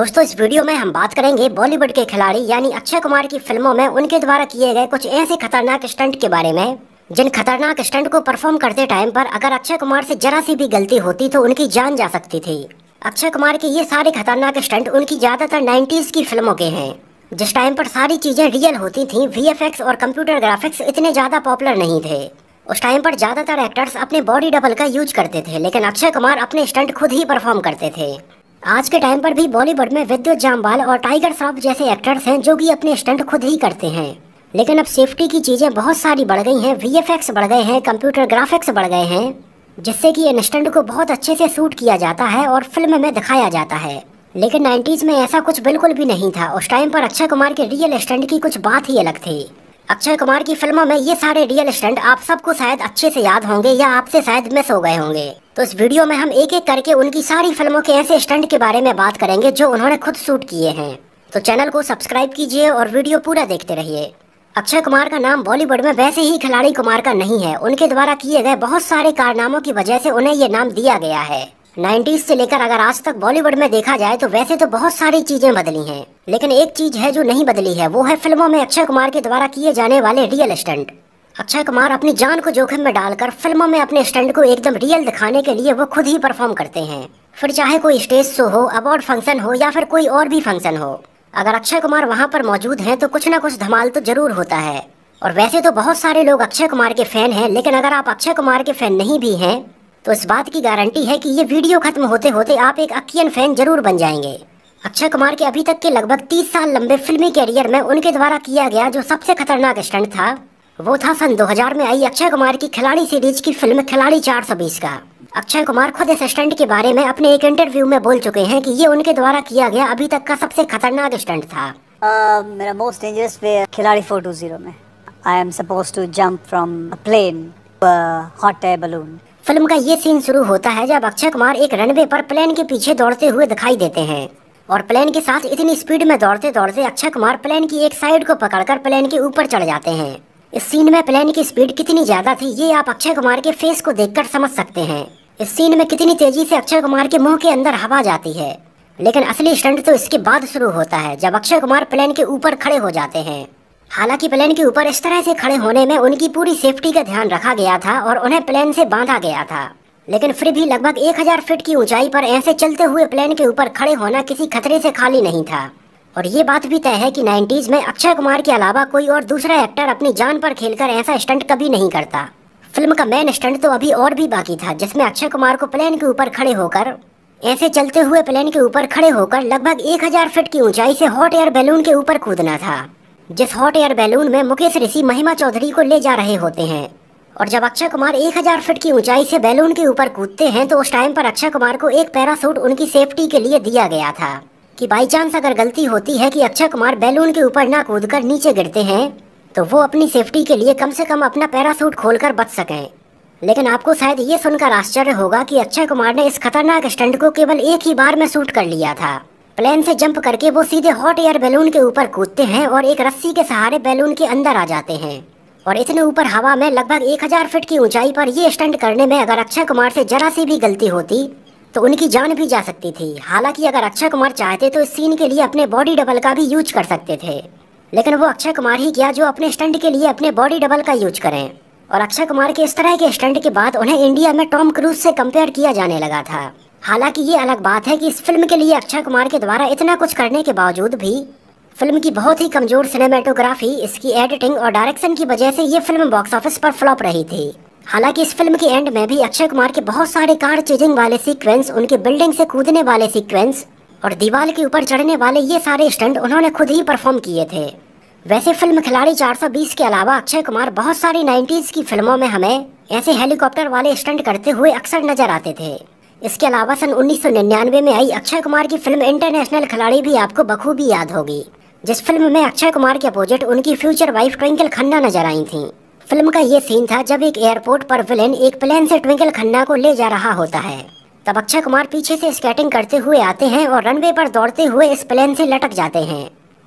दोस्तों, इस वीडियो में हम बात करेंगे बॉलीवुड के खिलाड़ी, यानी अक्षय कुमार की फ़िल्मों में उनके द्वारा किए गए कुछ ऐसे खतरनाक स्टंट के बारे में। जिन खतरनाक स्टंट को परफॉर्म करते टाइम पर अगर अक्षय कुमार से जरा सी भी गलती होती तो उनकी जान जा सकती थी। अक्षय कुमार के ये सारे खतरनाक स्टंट उनकी ज़्यादातर 90s की फ़िल्मों के हैं। जिस टाइम पर सारी चीज़ें रियल होती थी वीएफएक्स और कंप्यूटर ग्राफिक्स इतने ज़्यादा पॉपुलर नहीं थे। उस टाइम पर ज़्यादातर एक्टर्स अपने बॉडी डबल का यूज़ करते थे, लेकिन अक्षय कुमार अपने स्टंट खुद ही परफॉर्म करते थे। आज के टाइम पर भी बॉलीवुड में विद्युत जामवाल और टाइगर श्रॉफ जैसे एक्टर्स हैं जो कि अपने स्टंट खुद ही करते हैं। लेकिन अब सेफ्टी की चीज़ें बहुत सारी बढ़ गई हैं वीएफएक्स बढ़ गए हैं कंप्यूटर ग्राफिक्स बढ़ गए हैं, जिससे कि इन स्टंट को बहुत अच्छे से शूट किया जाता है और फ़िल्म में दिखाया जाता है। लेकिन 90s में ऐसा कुछ बिल्कुल भी नहीं था। उस टाइम पर अक्षय कुमार के रियल स्टंट की कुछ बात ही अलग थी। अक्षय कुमार की फ़िल्मों में ये सारे रियल स्टंट आप सबको शायद अच्छे से याद होंगे या आपसे शायद मिस हो गए होंगे। तो इस वीडियो में हम एक एक करके उनकी सारी फ़िल्मों के ऐसे स्टंट के बारे में बात करेंगे जो उन्होंने खुद शूट किए हैं। तो चैनल को सब्सक्राइब कीजिए और वीडियो पूरा देखते रहिए। अक्षय कुमार का नाम बॉलीवुड में वैसे ही खिलाड़ी कुमार का नहीं है। उनके द्वारा किए गए बहुत सारे कारनामों की वजह से उन्हें ये नाम दिया गया है। 90s से लेकर अगर आज तक बॉलीवुड में देखा जाए तो वैसे तो बहुत सारी चीज़ें बदली हैं। लेकिन एक चीज़ है जो नहीं बदली है, वो है फ़िल्मों में अक्षय कुमार के द्वारा किए जाने वाले रियल स्टंट अक्षय कुमार अपनी जान को जोखिम में डालकर फ़िल्मों में अपने स्टंट को एकदम रियल दिखाने के लिए वो खुद ही परफॉर्म करते हैं। फिर चाहे कोई स्टेज शो हो अवार्ड फ़ंक्शन हो, या फिर कोई और भी फ़ंक्शन हो, अगर अक्षय कुमार वहाँ पर मौजूद हैं तो कुछ ना कुछ धमाल तो ज़रूर होता है। और वैसे तो बहुत सारे लोग अक्षय कुमार के फ़ैन हैं, लेकिन अगर आप अक्षय कुमार के फ़ैन नहीं भी हैं तो इस बात की गारंटी है कि ये वीडियो खत्म होते होते आप एक अक्कियन फ़ैन ज़रूर बन जाएँगे। अक्षय कुमार के अभी तक के लगभग 30 साल लंबे फिल्मी कैरियर में उनके द्वारा किया गया जो सबसे खतरनाक स्टंट था, वो था सन 2000 में आई अक्षय कुमार की खिलाड़ी सीरीज़ की फ़िल्म खिलाड़ी 420 का। अक्षय कुमार खुद इस स्टंट के बारे में अपने एक इंटरव्यू में बोल चुके हैं कि ये उनके द्वारा किया गया अभी तक का सबसे खतरनाक स्टंट था। मेरा मोस्ट डेंजरस वे खिलाड़ी 420 में। I am suppose to jump from plane hot air balloon film का ये सीन शुरू होता है जब अक्षय कुमार एक रनवे पर प्लेन के पीछे दौड़ते हुए दिखाई देते हैं। और प्लेन के साथ इतनी स्पीड में दौड़ते दौड़ते अक्षय कुमार प्लेन की एक साइड को पकड़कर प्लेन के ऊपर चढ़ जाते हैं। इस सीन में प्लेन की स्पीड कितनी ज़्यादा थी, ये आप अक्षय कुमार के फेस को देखकर समझ सकते हैं। इस सीन में कितनी तेज़ी से अक्षय कुमार के मुँह के अंदर हवा जाती है। लेकिन असली स्टंट तो इसके बाद शुरू होता है, जब अक्षय कुमार प्लेन के ऊपर खड़े हो जाते हैं। हालाँकि प्लेन के ऊपर इस तरह से खड़े होने में उनकी पूरी सेफ्टी का ध्यान रखा गया था और उन्हें प्लेन से बांधा गया था। लेकिन फिर भी लगभग 1000 फीट की ऊंचाई पर ऐसे चलते हुए प्लेन के ऊपर खड़े होना किसी खतरे से खाली नहीं था। और ये बात भी तय है कि 90s में अक्षय कुमार के अलावा कोई और दूसरा एक्टर अपनी जान पर खेलकर ऐसा स्टंट कभी नहीं करता। फ़िल्म का मेन स्टंट तो अभी और भी बाकी था, जिसमें अक्षय कुमार को प्लेन के ऊपर खड़े होकर, ऐसे चलते हुए प्लेन के ऊपर खड़े होकर लगभग 1000 फीट की ऊंचाई से हॉट एयर बैलून के ऊपर कूदना था। जिस हॉट एयर बैलून में मुकेश ऋषि महिमा चौधरी को ले जा रहे होते हैं और जब अक्षय कुमार 1000 फीट की ऊंचाई से बैलून के ऊपर कूदते हैं तो उस टाइम पर अक्षय कुमार को एक पैरासूट उनकी सेफ्टी के लिए दिया गया था कि बाई चांस अगर गलती होती है कि अक्षय कुमार बैलून के ऊपर ना कूदकर नीचे गिरते हैं तो वो अपनी सेफ्टी के लिए कम से कम अपना पैरासूट खोलकर बच सकें। लेकिन आपको शायद ये सुनकर आश्चर्य होगा कि अक्षय कुमार ने इस खतरनाक स्टंट को केवल एक ही बार में शूट कर लिया था। प्लेन से जंप करके वो सीधे हॉट एयर बैलून के ऊपर कूदते हैं और एक रस्सी के सहारे बैलून के अंदर आ जाते हैं। और इतने ऊपर हवा में लगभग 1000 फीट की ऊंचाई पर ये स्टंट करने में अगर अक्षय कुमार से जरा सी भी गलती होती तो उनकी जान भी जा सकती थी। हालाँकि अगर अक्षय कुमार चाहते तो इस सीन के लिए अपने बॉडी डबल का भी यूज़ कर सकते थे। लेकिन वो अक्षय कुमार ही किया जो अपने स्टंट के लिए अपने बॉडी डबल का यूज़ करें। और अक्षय कुमार के इस तरह के स्टंट के बाद उन्हें इंडिया में टॉम क्रूज से कंपेयर किया जाने लगा था। हालाँकि ये अलग बात है कि इस फ़िल्म के लिए अक्षय कुमार के द्वारा इतना कुछ करने के बावजूद भी फ़िल्म की बहुत ही कमज़ोर सिनेमेटोग्राफी, इसकी एडिटिंग और डायरेक्शन की वजह से ये फ़िल्म बॉक्स ऑफ़िस पर फ्लॉप रही थी। हालाँकि इस फ़िल्म के एंड में भी अक्षय कुमार के बहुत सारे कार चेजिंग वाले सीक्वेंस उनके बिल्डिंग से कूदने वाले सीक्वेंस और दीवार के ऊपर चढ़ने वाले ये सारे स्टंट उन्होंने खुद ही परफॉर्म किए थे। वैसे फ़िल्म खिलाड़ी 420 के अलावा अक्षय कुमार बहुत सारी 90s की फ़िल्मों में हमें ऐसे हेलीकॉप्टर वाले स्टंट करते हुए अक्सर नज़र आते थे। इसके अलावा सन 1999 में आई अक्षय कुमार की फ़िल्म इंटरनेशनल खिलाड़ी भी आपको बखूबी याद होगी। जिस फ़िल्म में अक्षय कुमार के अपोजिट उनकी फ्यूचर वाइफ ट्विंकल खन्ना नज़र आई थी। फ़िल्म का ये सीन था जब एक एयरपोर्ट पर विलेन एक प्लेन से ट्विंकल खन्ना को ले जा रहा होता है। तब अक्षय कुमार पीछे से स्केटिंग करते हुए आते हैं और रनवे पर दौड़ते हुए इस प्लेन से लटक जाते हैं।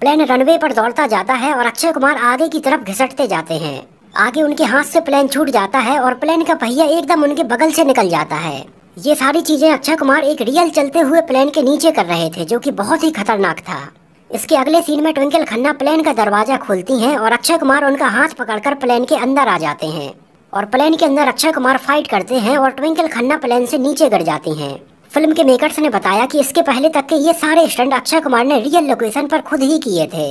प्लेन रनवे पर दौड़ता जाता है और अक्षय कुमार आगे की तरफ़ घिसटते जाते हैं। आगे उनके हाथ से प्लेन छूट जाता है और प्लेन का पहिया एकदम उनके बगल से निकल जाता है। ये सारी चीज़ें अक्षय कुमार एक रियल चलते हुए प्लेन के नीचे कर रहे थे, जो कि बहुत ही खतरनाक था। इसके अगले सीन में ट्विंकल खन्ना प्लेन का दरवाज़ा खोलती हैं और अक्षय कुमार उनका हाथ पकड़कर प्लेन के अंदर आ जाते हैं। और प्लेन के अंदर अक्षय कुमार फाइट करते हैं और ट्विंकल खन्ना प्लेन से नीचे गिर जाती हैं। फ़िल्म के मेकर्स ने बताया कि इसके पहले तक के ये सारे स्टंट अक्षय कुमार ने रियल लोकेशन पर खुद ही किए थे।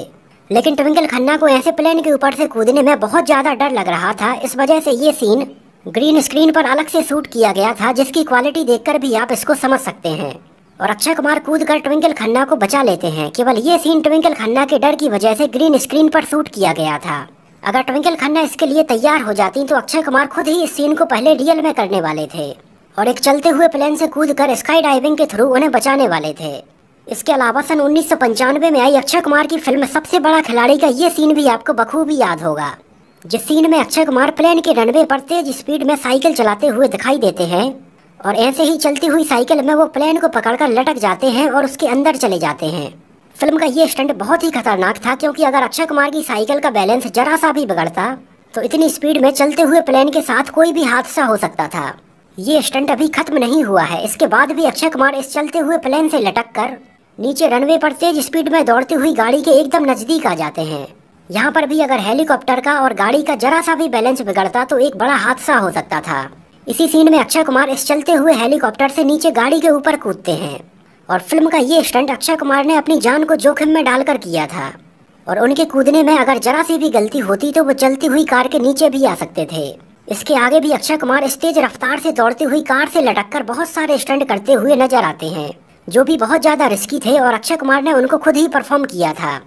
लेकिन ट्विंकल खन्ना को ऐसे प्लेन के ऊपर से कूदने में बहुत ज़्यादा डर लग रहा था, इस वजह से ये सीन ग्रीन स्क्रीन पर अलग से शूट किया गया था, जिसकी क्वालिटी देखकर भी आप इसको समझ सकते हैं। और अक्षय कुमार कूद कर ट्विंकल खन्ना को बचा लेते हैं। केवल ये सीन ट्विंकल खन्ना के डर की वजह से ग्रीन स्क्रीन पर शूट किया गया था। अगर ट्विंकल खन्ना इसके लिए तैयार हो जाती तो अक्षय कुमार खुद ही इस सीन को पहले रियल में करने वाले थे। और एक चलते हुए प्लेन से कूद कर स्काई डाइविंग के थ्रू उन्हें बचाने वाले थे। इसके अलावा सन उन्नीस सौ पंचानवे में आई अक्षय कुमार की फ़िल्म सबसे बड़ा खिलाड़ी का ये सीन भी आपको बखूबी याद होगा। जिस सीन में अक्षय कुमार प्लेन के रनवे पर तेज स्पीड में साइकिल चलाते हुए दिखाई देते हैं, और ऐसे ही चलती हुई साइकिल में वो प्लेन को पकड़कर लटक जाते हैं और उसके अंदर चले जाते हैं। फ़िल्म का ये स्टंट बहुत ही खतरनाक था, क्योंकि अगर अक्षय कुमार की साइकिल का बैलेंस जरा सा भी बिगड़ता तो इतनी स्पीड में चलते हुए प्लेन के साथ कोई भी हादसा हो सकता था। ये स्टंट अभी खत्म नहीं हुआ है। इसके बाद भी अक्षय कुमार इस चलते हुए प्लेन से लटक कर नीचे रनवे पर तेज स्पीड में दौड़ती हुई गाड़ी के एकदम नज़दीक आ जाते हैं। यहाँ पर भी अगर हेलीकॉप्टर का और गाड़ी का जरा सा भी बैलेंस बिगड़ता तो एक बड़ा हादसा हो सकता था। इसी सीन में अक्षय कुमार इस चलते हुए हेलीकॉप्टर से नीचे गाड़ी के ऊपर कूदते हैं और फ़िल्म का ये स्टंट अक्षय कुमार ने अपनी जान को जोखिम में डालकर किया था। और उनके कूदने में अगर जरा सी भी गलती होती तो वो चलती हुई कार के नीचे भी आ सकते थे। इसके आगे भी अक्षय कुमार तेज रफ्तार से दौड़ती हुई कार से लटक कर बहुत सारे स्टंट करते हुए नज़र आते हैं, जो भी बहुत ज़्यादा रिस्की थे और अक्षय कुमार ने उनको खुद ही परफॉर्म किया था।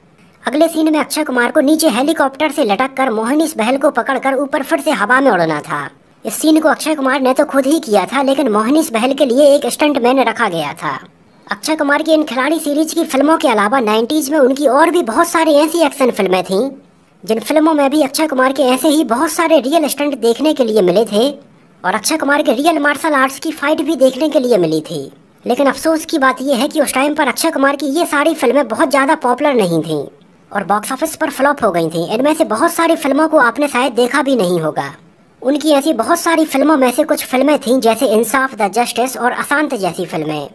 अगले सीन में अक्षय कुमार को नीचे हेलीकॉप्टर से लटक कर मोहनीश बहल को पकड़कर ऊपर फिर से हवा में उड़ना था। इस सीन को अक्षय कुमार ने तो खुद ही किया था, लेकिन मोहनीश बहल के लिए एक स्टंट मैन रखा गया था। अक्षय कुमार की इन खिलाड़ी सीरीज़ की फ़िल्मों के अलावा 90s में उनकी और भी बहुत सारी ऐसी एक्शन फ़िल्में थीं, जिन फ़िल्मों में भी अक्षय कुमार के ऐसे ही बहुत सारे रियल स्टंट देखने के लिए मिले थे, और अक्षय कुमार के रियल मार्शल आर्ट्स की फाइट भी देखने के लिए मिली थी। लेकिन अफसोस की बात यह है कि उस टाइम पर अक्षय कुमार की ये सारी फ़िल्में बहुत ज़्यादा पॉपुलर नहीं थीं। और बॉक्स ऑफ़िस पर फ्लॉप हो गई थी। इनमें से बहुत सारी फ़िल्मों को आपने शायद देखा भी नहीं होगा। उनकी ऐसी बहुत सारी फ़िल्मों में से कुछ फ़िल्में थीं, जैसे इंसाफ, द जस्टिस और अशांत जैसी फ़िल्में।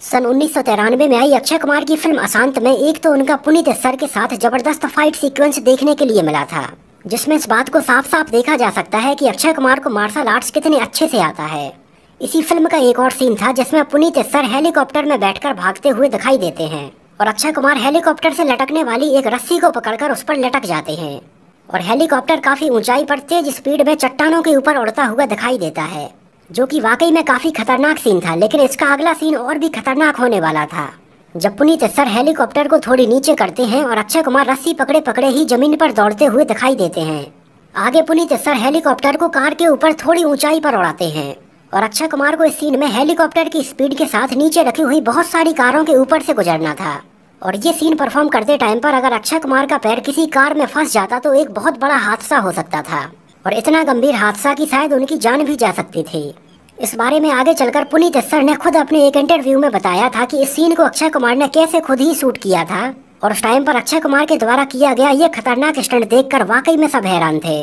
सन उन्नीस में आई अक्षय कुमार की फ़िल्म अशांत में एक तो उनका पुनीत सर के साथ ज़बरदस्त फाइट सीक्वेंस देखने के लिए मिला था, जिसमें इस बात को साफ़ साफ़ देखा जा सकता है कि अक्षय कुमार को मार्शल आर्ट्स कितने अच्छे से आता है। इसी फ़िल्म का एक और सीन था, जिसमें पुनीत सर हेलीकॉप्टर में बैठकर भागते हुए दिखाई देते हैं। और अक्षय कुमार हेलीकॉप्टर से लटकने वाली एक रस्सी को पकड़कर उस पर लटक जाते हैं। और हेलीकॉप्टर काफ़ी ऊंचाई पर तेज स्पीड में चट्टानों के ऊपर उड़ता हुआ दिखाई देता है, जो कि वाकई में काफ़ी खतरनाक सीन था, लेकिन इसका अगला सीन और भी खतरनाक होने वाला था। जब पुनीत सर हेलीकॉप्टर को थोड़ी नीचे करते हैं और अक्षय कुमार रस्सी पकड़े पकड़े ही ज़मीन पर दौड़ते हुए दिखाई देते हैं, आगे पुनीत सर हेलीकॉप्टर को कार के ऊपर थोड़ी ऊंचाई पर उड़ाते हैं। और अक्षय कुमार को इस सीन में हेलीकॉप्टर की स्पीड के साथ नीचे रखी हुई बहुत सारी कारों के ऊपर से गुजरना था। और ये सीन परफॉर्म करते टाइम पर अगर अक्षय कुमार का पैर किसी कार में फंस जाता तो एक बहुत बड़ा हादसा हो सकता था। और इतना गंभीर हादसा कि शायद उनकी जान भी जा सकती थी। इस बारे में आगे चलकर पुनीत सर ने खुद अपने एक इंटरव्यू में बताया था कि इस सीन को अक्षय कुमार ने कैसे खुद ही शूट किया था। और उस टाइम पर अक्षय कुमार के द्वारा किया गया ये खतरनाक स्टंट देखकर वाकई में सब हैरान थे।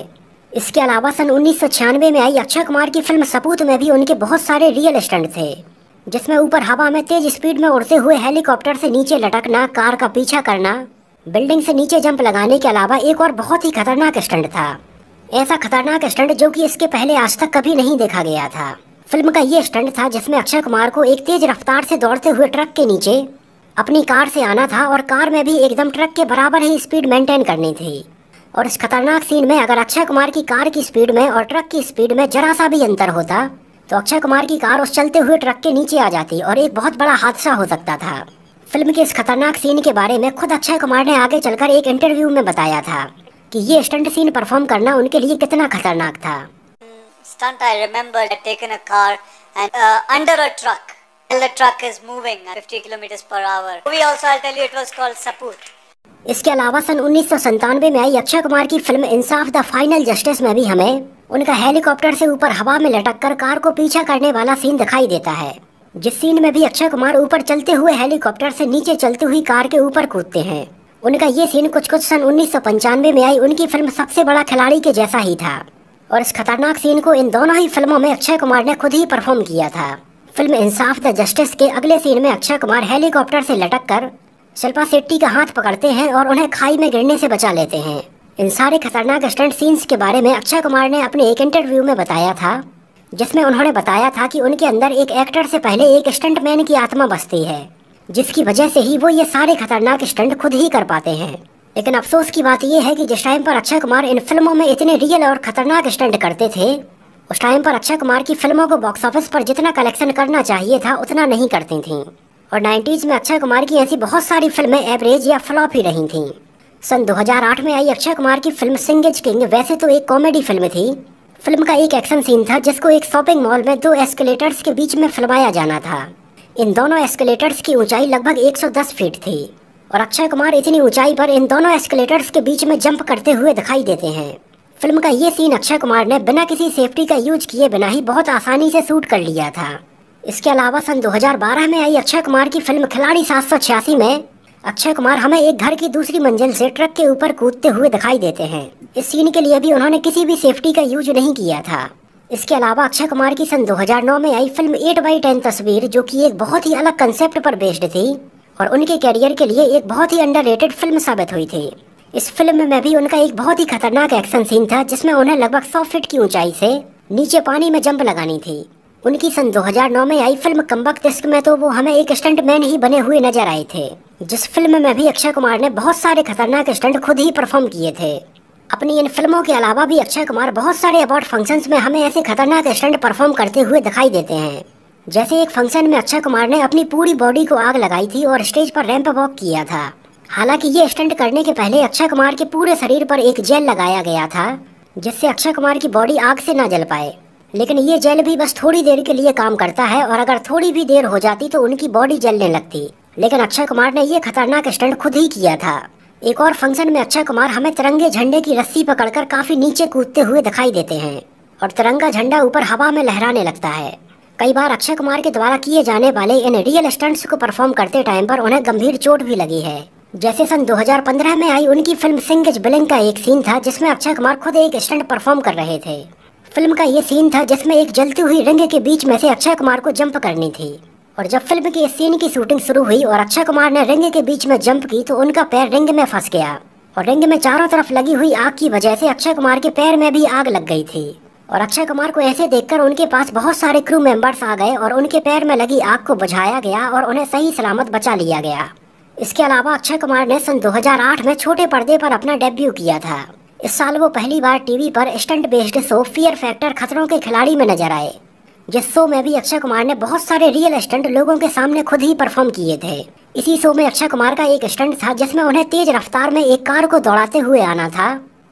इसके अलावा सन उन्नीस सौ छियानवे में आई अक्षय कुमार की फ़िल्म सपूत में भी उनके बहुत सारे रियल स्टंट थे, जिसमें ऊपर हवा में तेज स्पीड में उड़ते हुए हेलीकॉप्टर से नीचे लटकना, कार का पीछा करना बिल्डिंग से नीचे जंप लगाने के अलावा एक और बहुत ही खतरनाक स्टंट था। ऐसा खतरनाक स्टंट जो कि इसके पहले आज तक कभी नहीं देखा गया था। फ़िल्म का ये स्टंट था जिसमें अक्षय कुमार को एक तेज रफ्तार से दौड़ते हुए ट्रक के नीचे अपनी कार से आना था और कार में भी एकदम ट्रक के बराबर ही स्पीड मेंटेन करनी थी। और इस खतरनाक सीन में अगर अक्षय कुमार की कार की स्पीड में और ट्रक की स्पीड में जरा सा भी अंतर होता तो अक्षय कुमार की कार उस चलते हुए ट्रक के नीचे आ जाती और एक बहुत बड़ा हादसा हो सकता था फ़िल्म के इस खतरनाक सीन के बारे में खुद अक्षय कुमार ने आगे चलकर एक इंटरव्यू में बताया था कि ये स्टंट सीन परफॉर्म करना उनके लिए कितना खतरनाक था Stunt I remember I taken a car and uh, under a truck. The moving at 50 kilometers per hour. Movie also I'll tell you it was called Saput. इसके अलावा सन उन्नीस में आई अक्षय कुमार की film Insaaf the final justice में भी हमें, उनका helicopter से ऊपर हवा में लटक कर कार को पीछा करने वाला सीन दिखाई देता है, जिस सीन में भी अक्षय कुमार ऊपर चलते हुए हेलीकॉप्टर से नीचे चलती हुई कार के ऊपर कूदते हैं। उनका ये सीन कुछ कुछ सन उन्नीस सौ पंचानवे में आई, उनकी फ़िल्म सबसे बड़ा खिलाड़ी के जैसा ही था। और इस खतरनाक सीन को इन दोनों ही फ़िल्मों में अक्षय कुमार ने खुद ही परफॉर्म किया था। फ़िल्म इंसाफ द जस्टिस के अगले सीन में अक्षय कुमार हेलीकॉप्टर से लटक कर शिल्पा शेट्टी का हाथ पकड़ते हैं और उन्हें खाई में गिरने से बचा लेते हैं। इन सारे खतरनाक स्टंट सीन्स के बारे में अक्षय कुमार ने अपने एक इंटरव्यू में बताया था, जिसमें उन्होंने बताया था कि उनके अंदर एक एक्टर से पहले एक स्टंट मैन की आत्मा बसती है, जिसकी वजह से ही वो ये सारे खतरनाक स्टंट खुद ही कर पाते हैं। लेकिन अफसोस की बात यह है कि जिस टाइम पर अक्षय कुमार इन फ़िल्मों में इतने रियल और खतरनाक स्टंट करते थे, उस टाइम पर अक्षय कुमार की फ़िल्मों को बॉक्स ऑफ़िस पर जितना कलेक्शन करना चाहिए था, उतना नहीं करती थी। और 90s में अक्षय कुमार की ऐसी बहुत सारी फ़िल्में एवरेज या फ्लॉप ही रही थीं। सन 2008 में आई अक्षय कुमार की फ़िल्म सिंगेज किंग, वैसे तो एक कॉमेडी फ़िल्म थी, फ़िल्म का एक एक्शन सीन था जिसको एक शॉपिंग मॉल में दो एस्केलेटर्स के बीच में फिल्माया जाना था। इन दोनों एस्केलेटर्स की ऊंचाई लगभग 110 फीट थी और अक्षय कुमार इतनी ऊंचाई पर इन दोनों एस्केलेटर्स के बीच में जंप करते हुए दिखाई देते हैं। फ़िल्म का ये सीन अक्षय कुमार ने बिना किसी सेफ्टी का यूज़ किए बिना ही बहुत आसानी से शूट कर लिया था। इसके अलावा सन 2012 में आई अक्षय कुमार की फ़िल्म खिलाड़ी सात सौ छियासी में अक्षय कुमार हमें एक घर की दूसरी मंजिल से ट्रक के ऊपर कूदते हुए दिखाई देते हैं। इस सीन के लिए भी उन्होंने किसी भी सेफ्टी का यूज़ नहीं किया था। इसके अलावा अक्षय कुमार की सन 2009 में आई फ़िल्म 8 बाई टेन तस्वीर, जो कि एक बहुत ही अलग कंसेप्ट पर बेस्ड थी, और उनके कैरियर के लिए एक बहुत ही अंडर फ़िल्म साबित हुई थी। इस फ़िल्म में भी उनका एक बहुत ही खतरनाक एक्शन सीन था, जिसमें उन्हें लगभग सौ फीट की ऊंचाई से नीचे पानी में जंप लगानी थी। उनकी सन 2009 में आई फ़िल्म कम्बक तिस्क में तो वो हमें एक स्टंट मैन ही बने हुए नज़र आए थे, जिस फ़िल्म में भी अक्षय कुमार ने बहुत सारे खतरनाक स्टंट खुद ही परफॉर्म किए थे। अपनी इन फ़िल्मों के अलावा भी अक्षय कुमार बहुत सारे अवार्ड फ़ंक्शंस में हमें ऐसे खतरनाक स्टंट परफॉर्म करते हुए दिखाई देते हैं। जैसे एक फ़ंक्शन में अक्षय कुमार ने अपनी पूरी बॉडी को आग लगाई थी और स्टेज पर रैंप वॉक किया था। हालाँकि ये स्टंट करने के पहले अक्षय कुमार के पूरे शरीर पर एक जेल लगाया गया था, जिससे अक्षय कुमार की बॉडी आग से ना जल पाए। लेकिन ये जेल भी बस थोड़ी देर के लिए काम करता है और अगर थोड़ी भी देर हो जाती तो उनकी बॉडी जलने लगती। लेकिन अक्षय कुमार ने ये खतरनाक स्टंट खुद ही किया था। एक और फ़ंक्शन में अक्षय कुमार हमें तिरंगे झंडे की रस्सी पकड़कर काफ़ी नीचे कूदते हुए दिखाई देते हैं और तिरंगा झंडा ऊपर हवा में लहराने लगता है। कई बार अक्षय कुमार के द्वारा किए जाने वाले इन रियल स्टंट्स को परफॉर्म करते टाइम पर उन्हें गंभीर चोट भी लगी है। जैसे सन 2015 में आई उनकी फ़िल्म सिंगज बिलिंग का एक सीन था जिसमें अक्षय कुमार खुद एक स्टंट परफॉर्म कर रहे थे। फ़िल्म का ये सीन था जिसमें एक जलती हुई रिंग के बीच में से अक्षय कुमार को जंप करनी थी। और जब फ़िल्म की इस सीन की शूटिंग शुरू हुई और अक्षय कुमार ने रिंग के बीच में जंप की तो उनका पैर रिंग में फंस गया। और रिंग में चारों तरफ़ लगी हुई आग की वजह से अक्षय कुमार के पैर में भी आग लग गई थी। और अक्षय कुमार को ऐसे देखकर उनके पास बहुत सारे क्रू मेंबर्स आ गए और उनके पैर में लगी आग को बुझाया गया और उन्हें सही सलामत बचा लिया गया। इसके अलावा अक्षय कुमार ने सन 2008 में छोटे पर्दे पर अपना डेब्यू किया था। इस साल वो पहली बार टीवी पर stunt based show fear factor खतरों के खिलाड़ी में नज़र आए, जिस शो में भी अक्षय कुमार ने बहुत सारे रियल स्टंट लोगों के सामने खुद ही परफॉर्म किए थे। इसी शो में अक्षय कुमार का एक स्टंट था, जिसमें उन्हें तेज रफ्तार में एक कार को दौड़ाते हुए आना था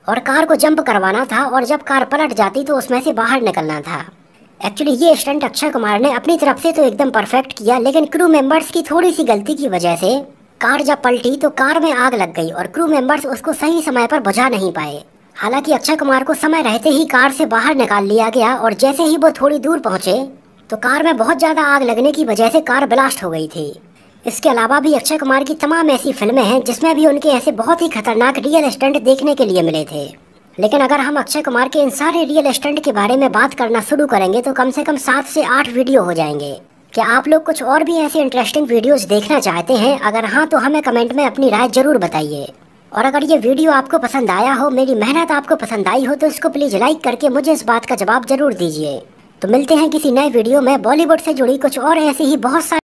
और कार को जंप करवाना था और जब कार पलट जाती तो उसमें से बाहर निकलना था। एक्चुअली ये स्टंट अक्षय कुमार ने अपनी तरफ़ से तो एकदम परफेक्ट किया, लेकिन क्रू मेंबर्स की थोड़ी सी गलती की वजह से कार जब पलटी तो कार में आग लग गई और क्रू मेंबर्स उसको सही समय पर बुझा नहीं पाए। हालाँकि अक्षय कुमार को समय रहते ही कार से बाहर निकाल लिया गया और जैसे ही वो थोड़ी दूर पहुँचे तो कार में बहुत ज़्यादा आग लगने की वजह से कार ब्लास्ट हो गई थी। इसके अलावा भी अक्षय कुमार की तमाम ऐसी फ़िल्में हैं जिसमें भी उनके ऐसे बहुत ही खतरनाक रियल स्टंट देखने के लिए मिले थे। लेकिन अगर हम अक्षय कुमार के इन सारे रियल स्टंट के बारे में बात करना शुरू करेंगे तो कम से कम सात से आठ वीडियो हो जाएँगे। क्या आप लोग कुछ और भी ऐसे इंटरेस्टिंग वीडियोस देखना चाहते हैं? अगर हाँ तो हमें कमेंट में अपनी राय ज़रूर बताइए। और अगर ये वीडियो आपको पसंद आया हो, मेरी मेहनत आपको पसंद आई हो तो इसको प्लीज़ लाइक करके मुझे इस बात का जवाब ज़रूर दीजिए। तो मिलते हैं किसी नए वीडियो में। बॉलीवुड से जुड़ी कुछ और ऐसी ही बहुत सारी